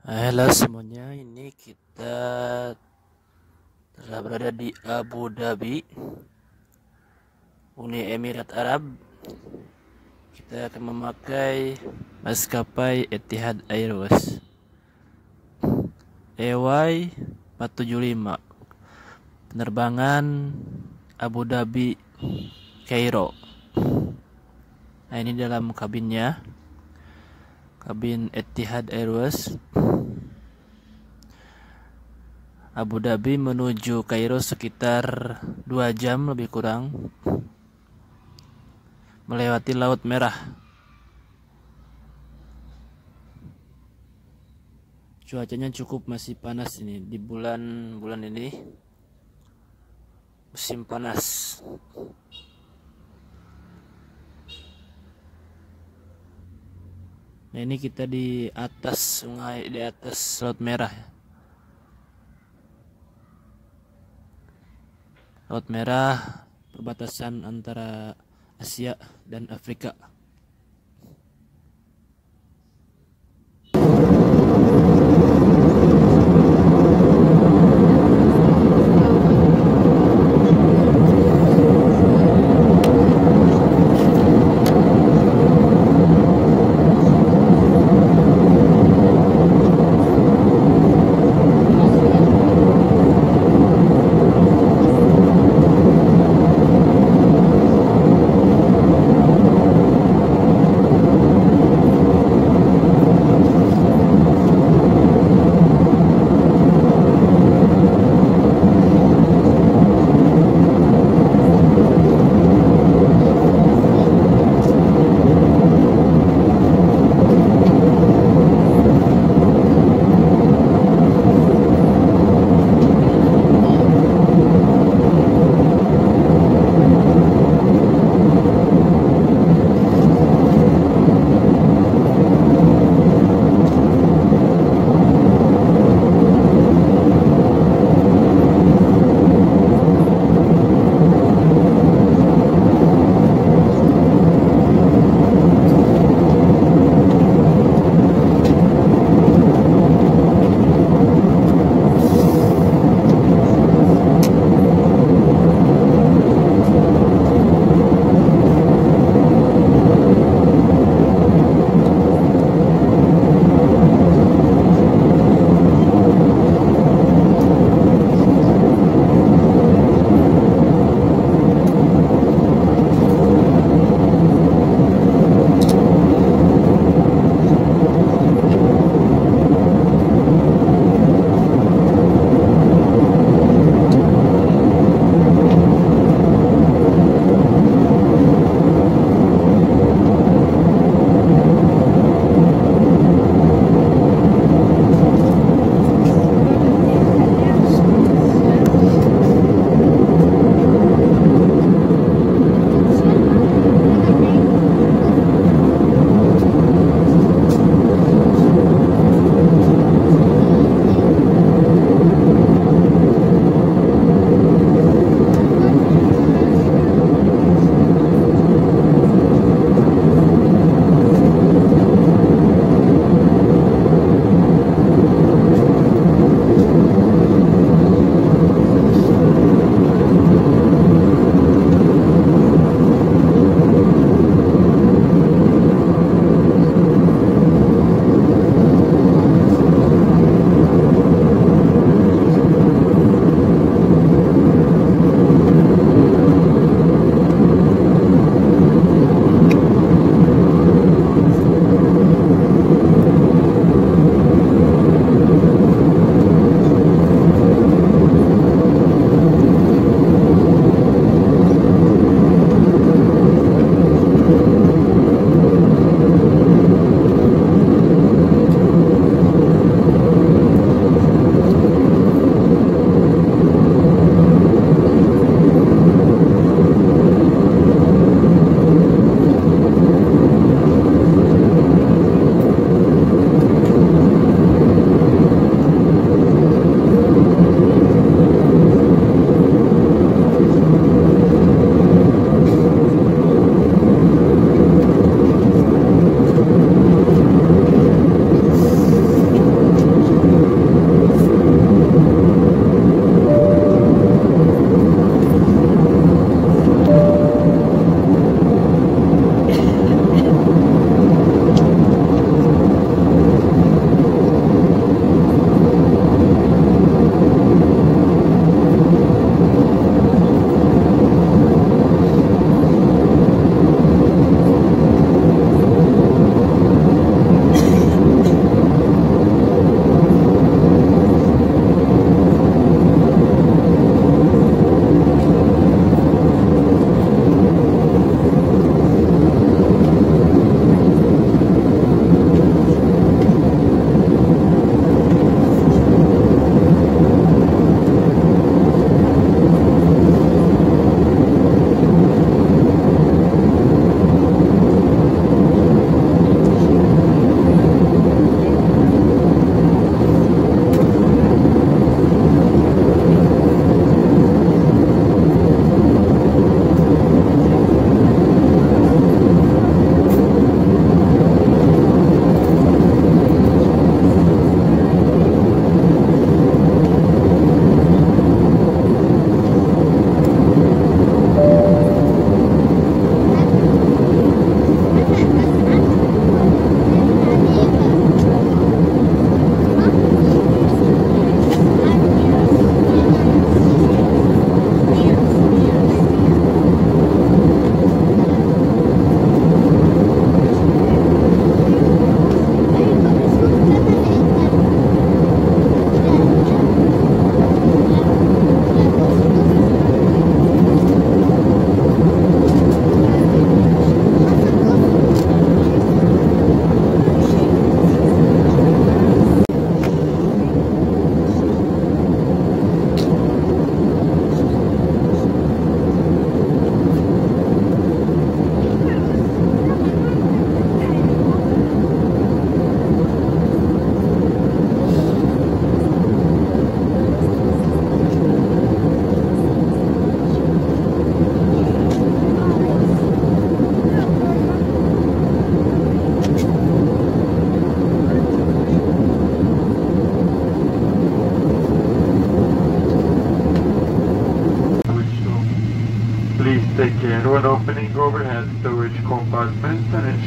Halo semuanya, ini kita telah berada di Abu Dhabi, Uni Emirat Arab. Kita akan memakai maskapai Etihad Airways EY 475 penerbangan Abu Dhabi Kairo. Nah ini dalam kabinnya kabin Etihad Airways Abu Dhabi menuju Kairo sekitar 2 jam lebih kurang melewati Laut Merah. Cuacanya cukup masih panas ini di bulan-bulan ini. Musim panas. Nah, ini kita di atas sungai, di atas Laut Merah. Laut Merah perbatasan antara Asia dan Afrika.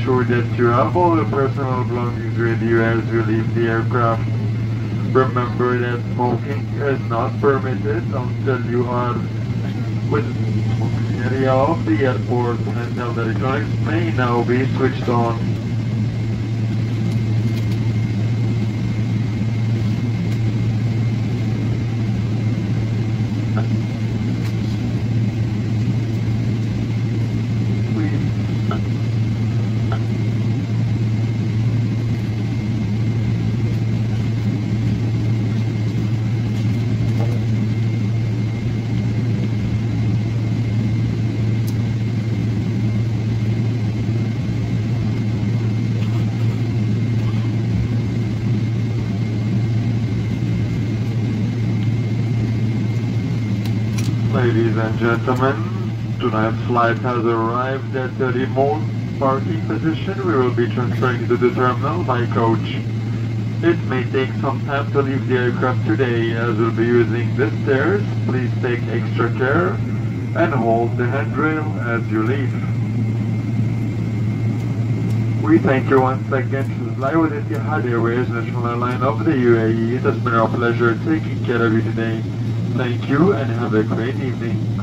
Ensure that you have all your personal belongings with you as you leave the aircraft. Remember that smoking is not permitted until you are within the area of the airport and the electronics may now be switched on. Ladies and gentlemen, tonight's flight has arrived at the remote parking position. We will be transferring to the terminal by coach. It may take some time to leave the aircraft today as we'll be using the stairs. Please take extra care and hold the handrail as you leave. We thank you once again to fly with Etihad Airways National Airline of the UAE. It has been our pleasure taking care of you today. Thank you and have a great evening.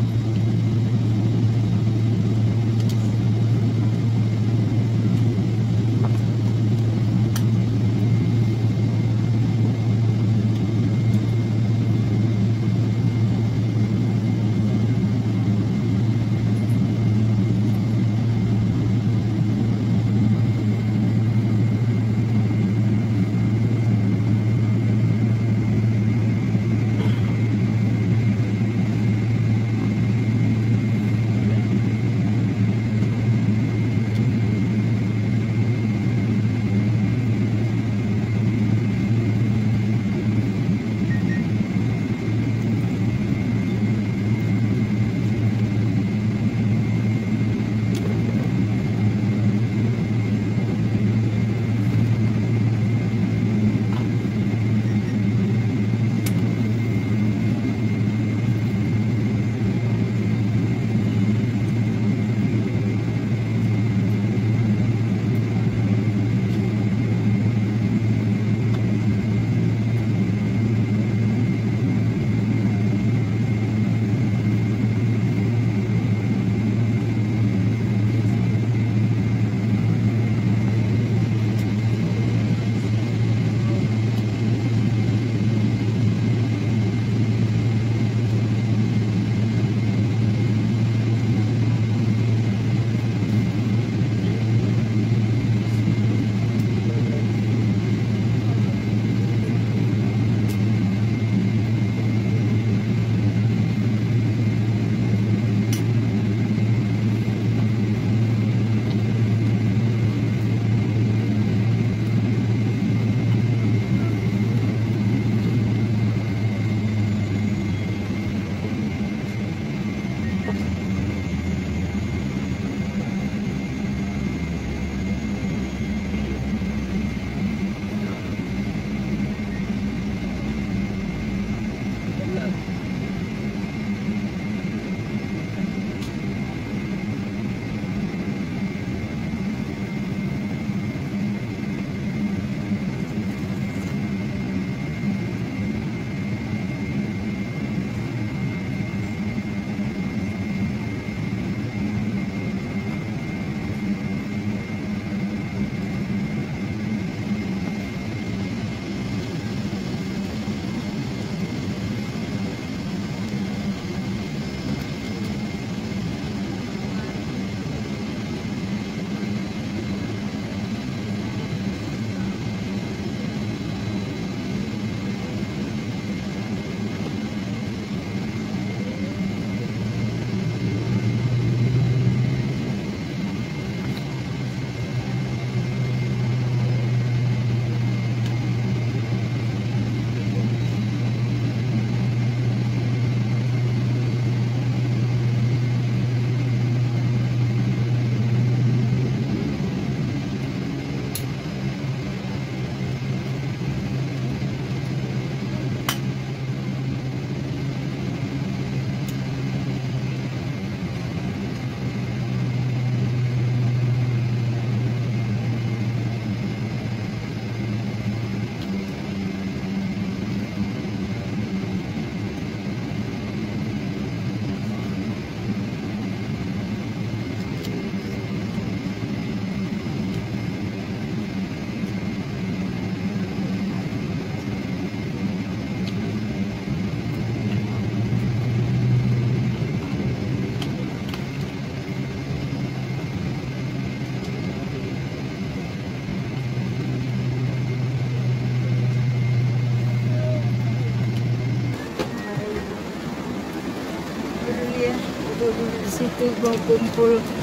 我公布。